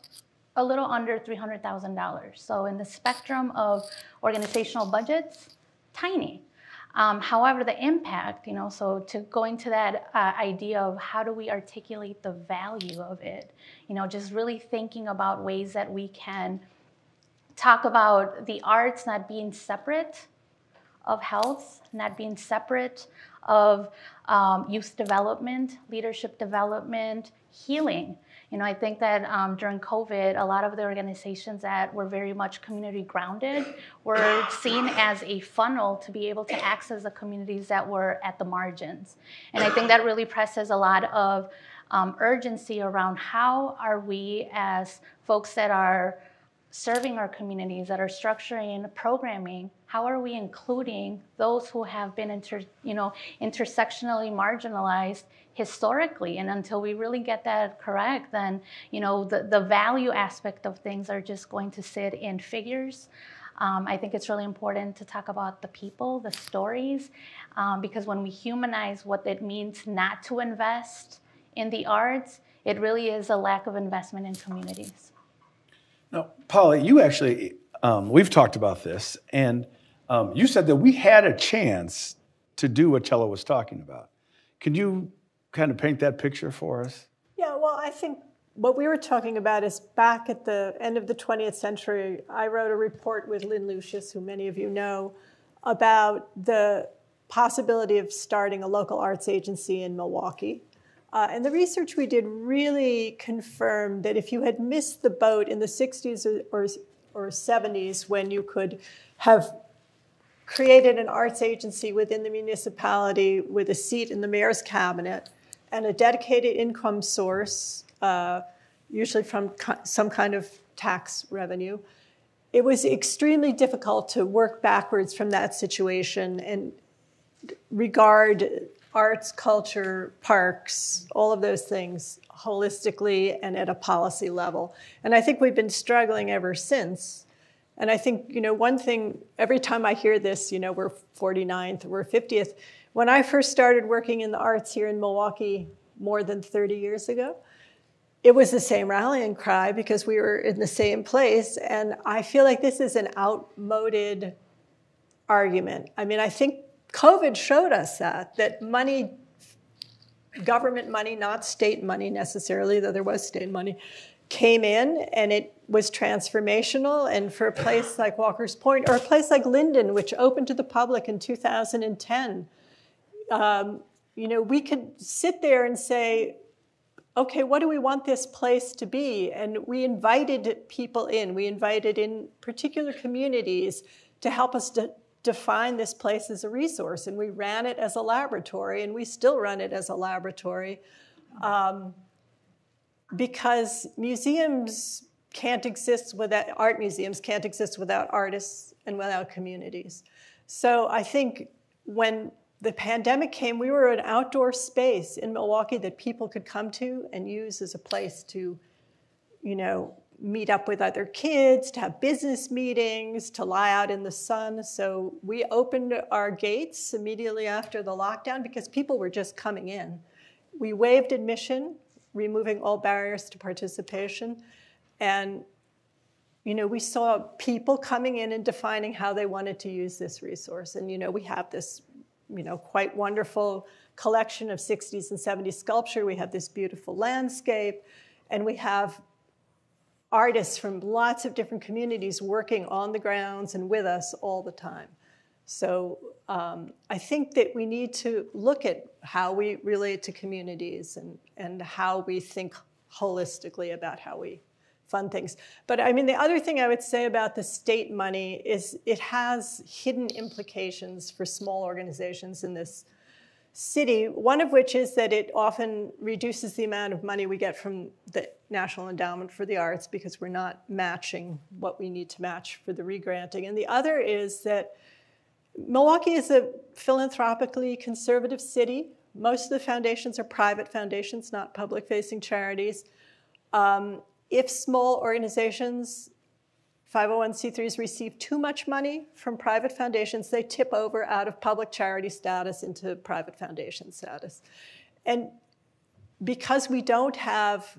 a little under $300,000. So in the spectrum of organizational budgets, tiny. Um, however, the impact, you know, so to going to that uh, idea of how do we articulate the value of it, you know, just really thinking about ways that we can talk about the arts not being separate of health, not being separate of um, youth development, leadership development, healing. You know, I think that um, during COVID, a lot of the organizations that were very much community grounded were seen as a funnel to be able to access the communities that were at the margins. And I think that really presses a lot of um, urgency around how are we as folks that are serving our communities, that are structuring programming, how are we including those who have been inter, you know, intersectionally marginalized historically? And until we really get that correct, then you know the, the value aspect of things are just going to sit in figures. Um, I think it's really important to talk about the people, the stories, um, because when we humanize what it means not to invest in the arts, it really is a lack of investment in communities. Now, Paula, you actually, um, we've talked about this, and um, you said that we had a chance to do what Chela was talking about. Can you kind of paint that picture for us? Yeah, well, I think what we were talking about is back at the end of the 20th century, I wrote a report with Lynn Lucius, who many of you know, about the possibility of starting a local arts agency in Milwaukee. Uh, and the research we did really confirmed that if you had missed the boat in the 60s or, or, or 70s when you could have created an arts agency within the municipality with a seat in the mayor's cabinet and a dedicated income source, uh, usually from co- some kind of tax revenue. It was extremely difficult to work backwards from that situation and regard arts, culture, parks, all of those things holistically and at a policy level. And I think we've been struggling ever since and I think, you know, one thing, every time I hear this, you know, we're 49th, we're 50th. When I first started working in the arts here in Milwaukee more than 30 years ago, it was the same rallying cry because we were in the same place. And I feel like this is an outmoded argument. I mean, I think COVID showed us that, that money, government money, not state money necessarily, though there was state money, came in and it was transformational. And for a place like Walker's Point or a place like Lynden, which opened to the public in 2010, um, you know, we could sit there and say, okay, what do we want this place to be? And we invited people in. We invited in particular communities to help us de- define this place as a resource. And we ran it as a laboratory, and we still run it as a laboratory. Um, because museums can't exist without art museums can't exist without artists and without communities. So I think when the pandemic came, we were an outdoor space in Milwaukee that people could come to and use as a place to, you know, meet up with other kids, to have business meetings, to lie out in the sun. So we opened our gates immediately after the lockdown because people were just coming in. We waived admission removing all barriers to participation. And you know, we saw people coming in and defining how they wanted to use this resource. And you know, we have this, you know, quite wonderful collection of 60s and 70s sculpture. We have this beautiful landscape, and we have artists from lots of different communities working on the grounds and with us all the time. So um, I think that we need to look at how we relate to communities and, and how we think holistically about how we fund things. But I mean, the other thing I would say about the state money is it has hidden implications for small organizations in this city, one of which is that it often reduces the amount of money we get from the National Endowment for the Arts because we're not matching what we need to match for the regranting. And the other is that Milwaukee is a philanthropically conservative city. Most of the foundations are private foundations, not public facing charities. Um, if small organizations 501c3s receive too much money from private foundations, they tip over out of public charity status into private foundation status. And because we don't have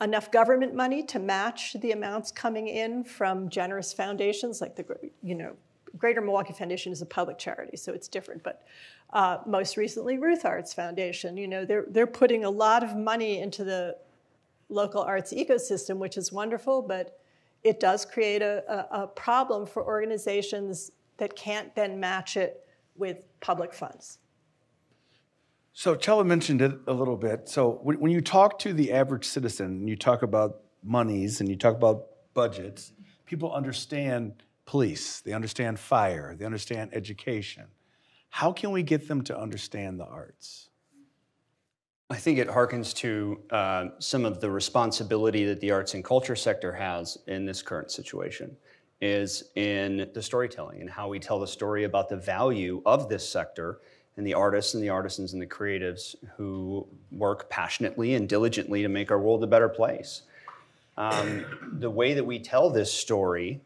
enough government money to match the amounts coming in from generous foundations, like the, you know, Greater Milwaukee Foundation is a public charity, so it's different. But uh, most recently, Ruth Arts Foundation, you know, they're, they're putting a lot of money into the local arts ecosystem, which is wonderful, but it does create a, a, a problem for organizations that can't then match it with public funds. So Chela mentioned it a little bit. So when, when you talk to the average citizen and you talk about monies and you talk about budgets, people understand police, they understand fire, they understand education. How can we get them to understand the arts? I think it harkens to uh, some of the responsibility that the arts and culture sector has in this current situation is in the storytelling and how we tell the story about the value of this sector and the artists and the artisans and the creatives who work passionately and diligently to make our world a better place. Um, the way that we tell this story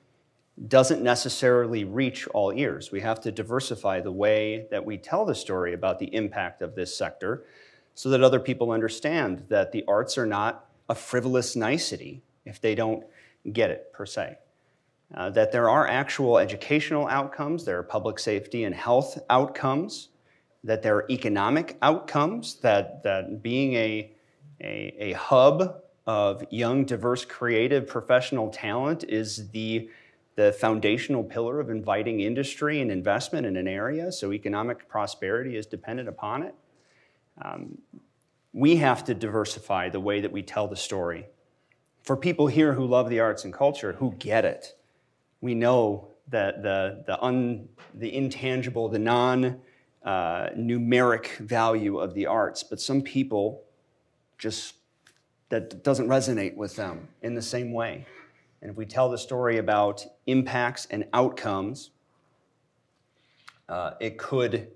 doesn't necessarily reach all ears. We have to diversify the way that we tell the story about the impact of this sector so that other people understand that the arts are not a frivolous nicety if they don't get it per se. Uh, that there are actual educational outcomes, there are public safety and health outcomes, that there are economic outcomes, that, that being a, a, a hub of young, diverse, creative, professional talent is the, the foundational pillar of inviting industry and investment in an area, so economic prosperity is dependent upon it. Um, we have to diversify the way that we tell the story. For people here who love the arts and culture, who get it, we know that the, the, un, the intangible, the non uh, numeric value of the arts, but some people just, that doesn't resonate with them in the same way. And if we tell the story about impacts and outcomes, uh, it, could,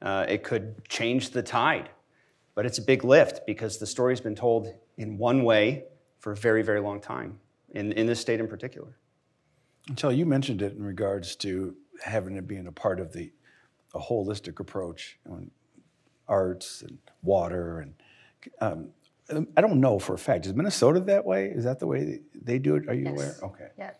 uh, it could change the tide but it's a big lift because the story's been told in one way for a very, very long time, in, in this state in particular. Until you mentioned it in regards to having it being a part of the a holistic approach on arts and water and um, I don't know for a fact. Is Minnesota that way? Is that the way they do it? Are you yes. aware? Okay. Yeah.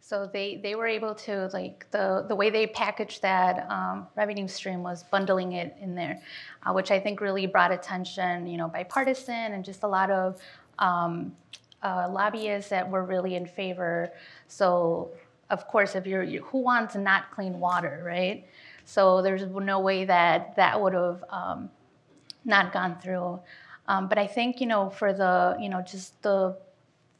So they, they were able to like the the way they packaged that um, revenue stream was bundling it in there, uh, which I think really brought attention, you know, bipartisan and just a lot of um, uh, lobbyists that were really in favor. So of course, if you're who wants not clean water, right? So there's no way that that would have um, not gone through. Um, but I think you know for the you know just the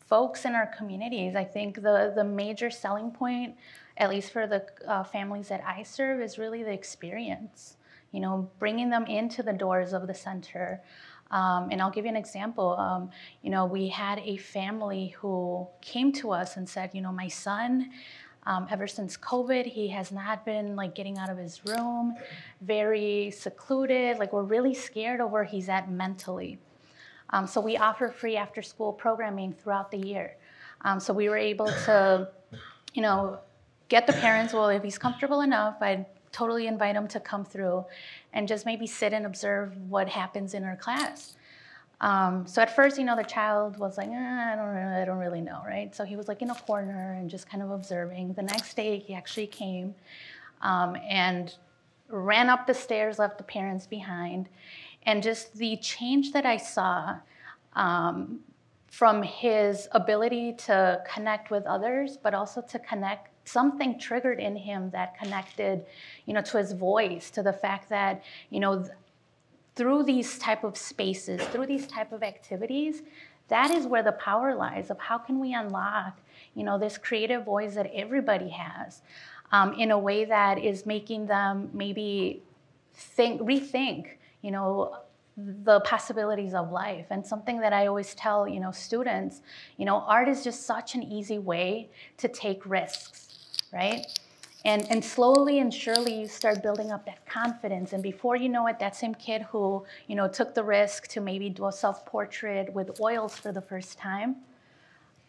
folks in our communities, I think the, the major selling point, at least for the uh, families that I serve, is really the experience. You know, bringing them into the doors of the center. Um, and I'll give you an example. Um, you know, we had a family who came to us and said, you know, my son, um, ever since COVID, he has not been like getting out of his room, very secluded. Like we're really scared of where he's at mentally. Um, so we offer free after school programming throughout the year. Um, so we were able to, you know, get the parents, well, if he's comfortable enough, I'd totally invite him to come through and just maybe sit and observe what happens in our class. Um, so at first, you know, the child was like, eh, I don't, really, I don't really know, right? So he was like in a corner and just kind of observing. The next day, he actually came um, and ran up the stairs, left the parents behind, and just the change that I saw um, from his ability to connect with others, but also to connect. Something triggered in him that connected, you know, to his voice, to the fact that, you know, through these type of spaces, through these type of activities, that is where the power lies of how can we unlock, you know, this creative voice that everybody has, um, in a way that is making them maybe think, rethink you know, the possibilities of life. And something that i always tell you know students you know art is just such an easy way to take risks right and and slowly and surely you start building up that confidence and before you know it that same kid who you know took the risk to maybe do a self-portrait with oils for the first time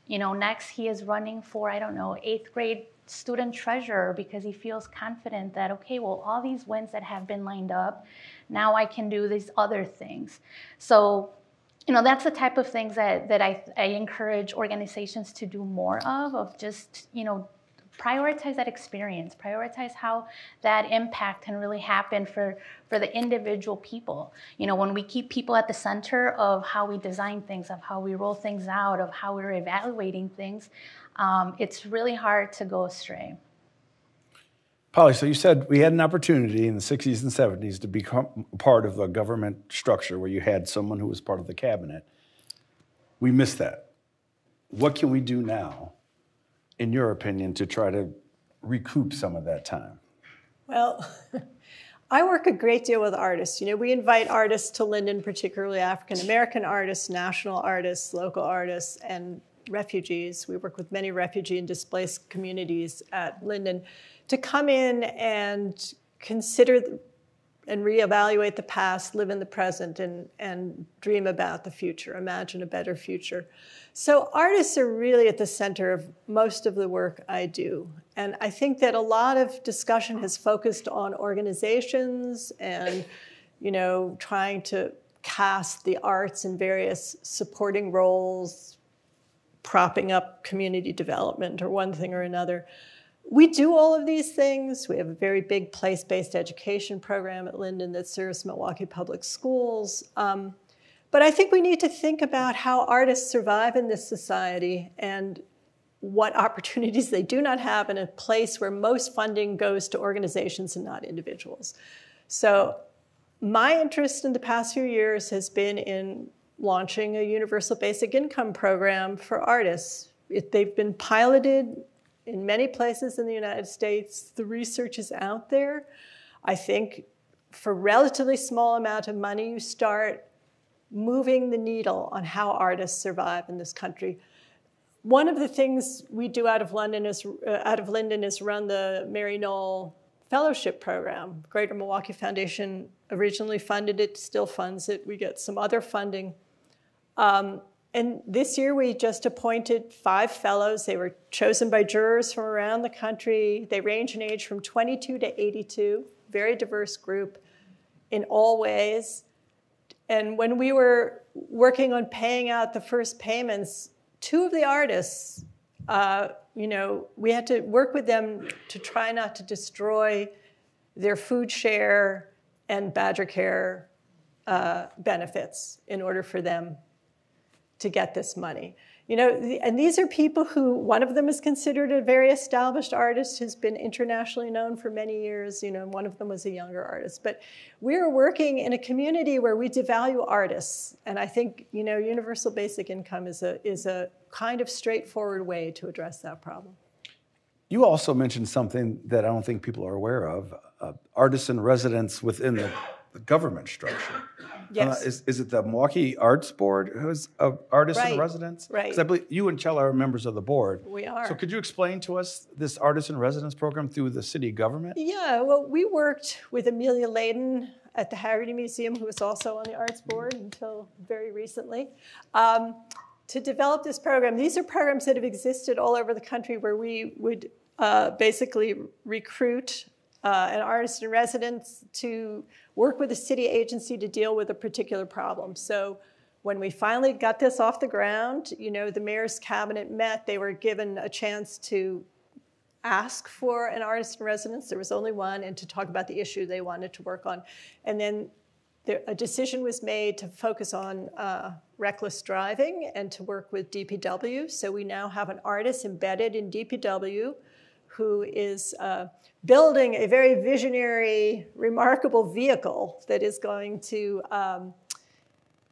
you know next he is running for i don't know eighth grade student treasurer because he feels confident that okay well all these wins that have been lined up now I can do these other things. So, you know, that's the type of things that, that I, I encourage organizations to do more of, of just, you know, prioritize that experience prioritize how that impact can really happen for for the individual people you know when we keep people at the center of how we design things of how we roll things out of how we're evaluating things um, it's really hard to go astray Polly, so you said we had an opportunity in the 60s and 70s to become part of a government structure where you had someone who was part of the cabinet. We missed that. What can we do now, in your opinion, to try to recoup some of that time? Well, (laughs) I work a great deal with artists. You know, we invite artists to Lynden, particularly African American artists, national artists, local artists, and refugees. We work with many refugee and displaced communities at Lynden to come in and consider and reevaluate the past, live in the present, and, and dream about the future, imagine a better future. So, artists are really at the center of most of the work I do. And I think that a lot of discussion has focused on organizations and, you know, trying to cast the arts in various supporting roles, propping up community development or one thing or another. We do all of these things. We have a very big place-based education program at Lynden that serves Milwaukee Public Schools. Um, but I think we need to think about how artists survive in this society and what opportunities they do not have in a place where most funding goes to organizations and not individuals. So my interest in the past few years has been in launching a universal basic income program for artists. It, they've been piloted in many places in the United States. The research is out there. I think for relatively small amount of money, you start moving the needle on how artists survive in this country. One of the things we do out of London is uh, out of Lynden is run the Mary Nohl Fellowship Program. Greater Milwaukee Foundation originally funded it, still funds it. We get some other funding. Um, and this year we just appointed five fellows. They were chosen by jurors from around the country. They range in age from 22 to 82, very diverse group in all ways. And when we were working on paying out the first payments, two of the artists, uh, you know, we had to work with them to try not to destroy their food share and BadgerCare uh, benefits in order for them to get this money. You know, and these are people who, one of them is considered a very established artist who's been internationally known for many years. You know, one of them was a younger artist. But we're working in a community where we devalue artists. And I think, you know, universal basic income is a, is a kind of straightforward way to address that problem. You also mentioned something that I don't think people are aware of uh, artists in residence within the, the government structure. Yes. Uh, is, is it the Milwaukee Arts Board who's uh, artists in residence? right. Because I believe you and Chela are members of the board. We are. So could you explain to us this artist in residence program through the city government? Yeah, well, we worked with Amelia Layden at the Haggerty Museum, who was also on the Arts Board until very recently, um, to develop this program. These are programs that have existed all over the country where we would uh, basically recruit uh, an artist in residence to work with a city agency to deal with a particular problem. So when we finally got this off the ground, you know, the mayor's cabinet met, they were given a chance to ask for an artist in residence. There was only one, and to talk about the issue they wanted to work on. And then there, a decision was made to focus on uh, reckless driving and to work with DPW. So we now have an artist embedded in DPW who is uh, building a very visionary, remarkable vehicle that is going to um,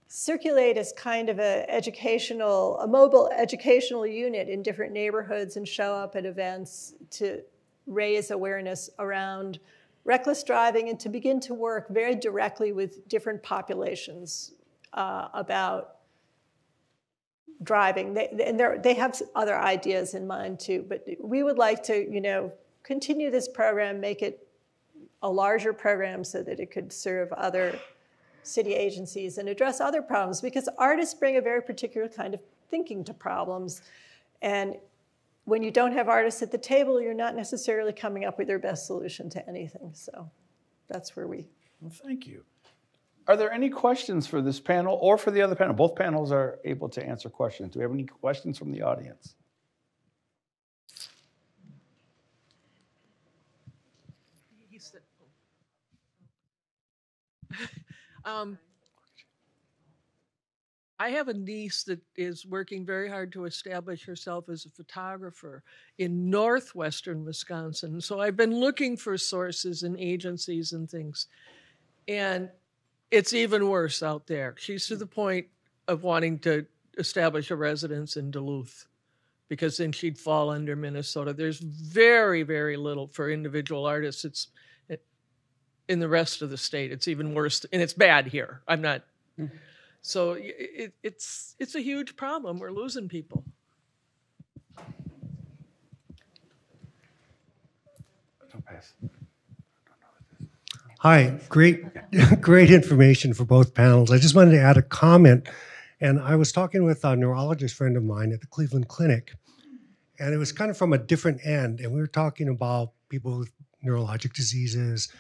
circulate as kind of a educational, a mobile educational unit in different neighborhoods and show up at events to raise awareness around reckless driving and to begin to work very directly with different populations uh, about driving. They, and they have other ideas in mind too, but we would like to, you know, continue this program, make it a larger program so that it could serve other city agencies and address other problems because artists bring a very particular kind of thinking to problems. And when you don't have artists at the table, you're not necessarily coming up with your best solution to anything. So that's where we. Well, thank you. Are there any questions for this panel or for the other panel? Both panels are able to answer questions. Do we have any questions from the audience? (laughs) um, I have a niece that is working very hard to establish herself as a photographer in northwestern Wisconsin. So I've been looking for sources and agencies and things. And it's even worse out there. She's to the point of wanting to establish a residence in Duluth because then she'd fall under Minnesota. There's very, very little for individual artists. It's in the rest of the state. It's even worse, and it's bad here. I'm not. Mm-hmm. So it, it's it's a huge problem. We're losing people. Don't pass. Hi, great, (laughs) great information for both panels. I just wanted to add a comment. And I was talking with a neurologist friend of mine at the Cleveland Clinic, and it was kind of from a different end. And we were talking about people with neurologic diseases,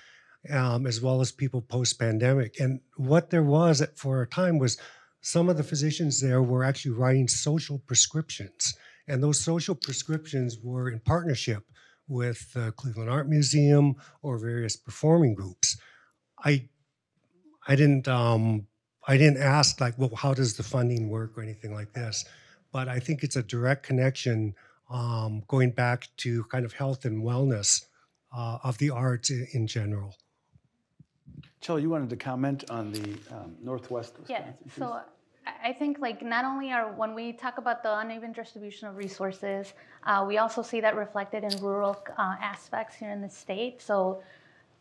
um, as well as people post pandemic. And what there was for a time was some of the physicians there were actually writing social prescriptions. And those social prescriptions were in partnership with the Cleveland Art Museum or various performing groups. I I didn't um, I didn't ask like, well, how does the funding work or anything like this, but I think it's a direct connection um, going back to kind of health and wellness uh, of the arts in, in general. Chell, you wanted to comment on the um, Northwest Wisconsin Yeah, so I think like not only are when we talk about the uneven distribution of resources, uh, we also see that reflected in rural uh, aspects here in the state. So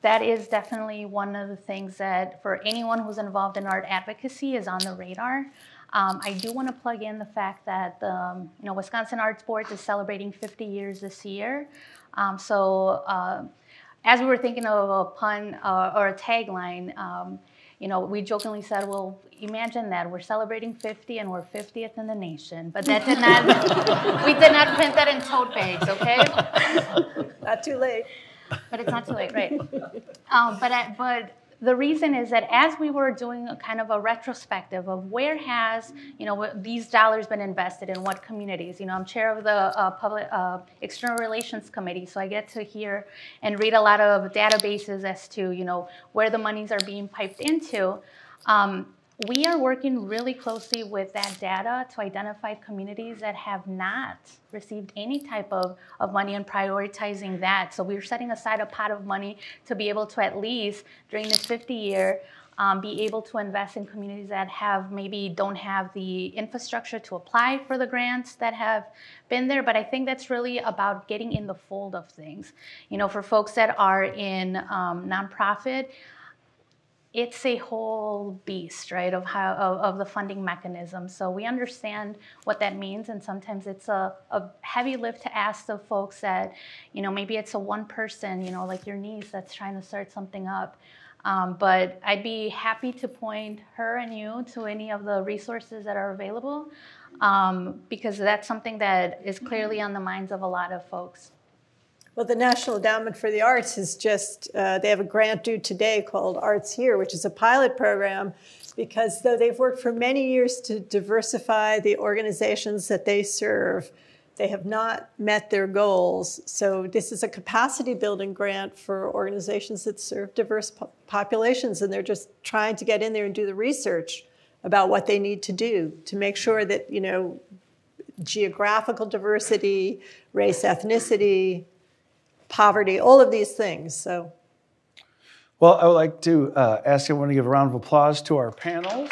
that is definitely one of the things that for anyone who's involved in art advocacy is on the radar. Um, I do want to plug in the fact that the um, you know Wisconsin Arts Board is celebrating 50 years this year. Um, so uh, as we were thinking of a pun uh, or a tagline, um, you know, we jokingly said, well, imagine that we're celebrating 50 and we're 50th in the nation. But that did not, we did not print that in tote bags, okay? not too late. But it's not too late, right? Um, but, I, but the reason is that as we were doing a kind of a retrospective of where has you know these dollars been invested in what communities you know i'm chair of the uh, public uh, external relations committee so i get to hear and read a lot of databases as to you know where the monies are being piped into. Um, we are working really closely with that data to identify communities that have not received any type of, of money and prioritizing that. So we're setting aside a pot of money to be able to at least during this 50 year um, be able to invest in communities that have maybe don't have the infrastructure to apply for the grants that have been there. But I think that's really about getting in the fold of things. You know, for folks that are in um, nonprofit, it's a whole beast, right, of how of, of, the funding mechanism. So we understand what that means, and sometimes it's a, a heavy lift to ask the folks that, you know, maybe it's a one person, you know, like your niece that's trying to start something up. Um, but I'd be happy to point her and you to any of the resources that are available um, because that's something that is clearly on the minds of a lot of folks. Well, the National Endowment for the Arts is just, uh, they have a grant due today called Arts Here, which is a pilot program because though they've worked for many years to diversify the organizations that they serve, they have not met their goals. So this is a capacity building grant for organizations that serve diverse po populations, and they're just trying to get in there and do the research about what they need to do to make sure that, you know, geographical diversity, race, ethnicity, poverty, all of these things. So, well, I would like to uh, ask everyone to give a round of applause to our panel.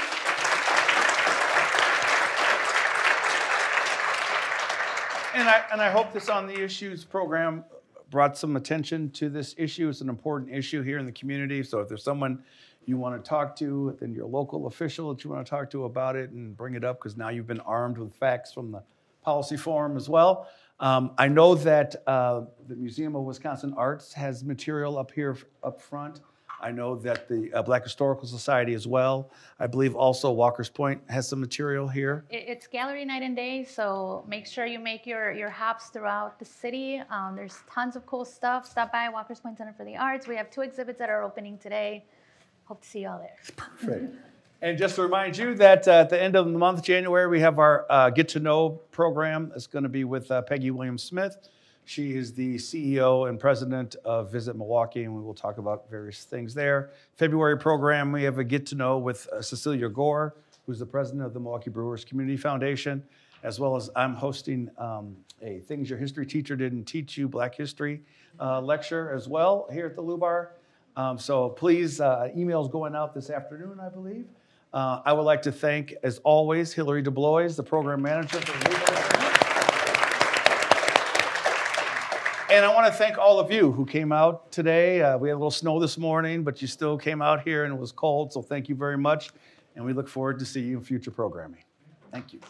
And I, and I hope this on the issues program brought some attention to this issue. It's an important issue here in the community. So if there's someone you want to talk to, then your local official that you want to talk to about it and bring it up because now you've been armed with facts from the policy forum as well. Um, I know that uh, the Museum of Wisconsin Arts has material up here up front. I know that the uh, Black Historical Society as well. I believe also Walker's Point has some material here. It's gallery night and day, so make sure you make your, your hops throughout the city. Um, there's tons of cool stuff. Stop by Walker's Point Center for the Arts. We have two exhibits that are opening today. Hope to see you all there. Perfect. And just to remind you that uh, at the end of the month, January, we have our uh, Get to Know program. It's going to be with uh, Peggy Williams Smith. She is the CEO and president of Visit Milwaukee, and we will talk about various things there. February program, we have a Get to Know with uh, Cecelia Gore, who's the president of the Milwaukee Brewers Community Foundation, as well as I'm hosting um, a Things Your History Teacher Didn't Teach You Black History uh, lecture as well here at the Lubar. Um, so please, uh, emails going out this afternoon, I believe. Uh, I would like to thank, as always, Hillary DeBlois, the program manager And I want to thank all of you who came out today. Uh, we had a little snow this morning, but you still came out here and it was cold, so thank you very much. And we look forward to seeing you in future programming. Thank you.